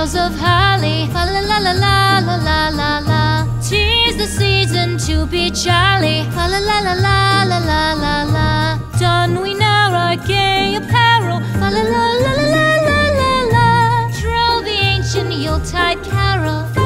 boughs of holly. La la la la la la la la la. Tis the season to be jolly. La la la la la la la la la. Don we now our gay apparel. La la la la la la la la. Troll the ancient Yuletide carol.